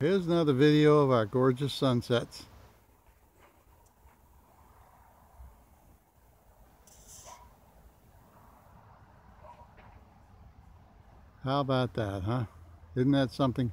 Here's another video of our gorgeous sunsets. How about that, huh? Isn't that something?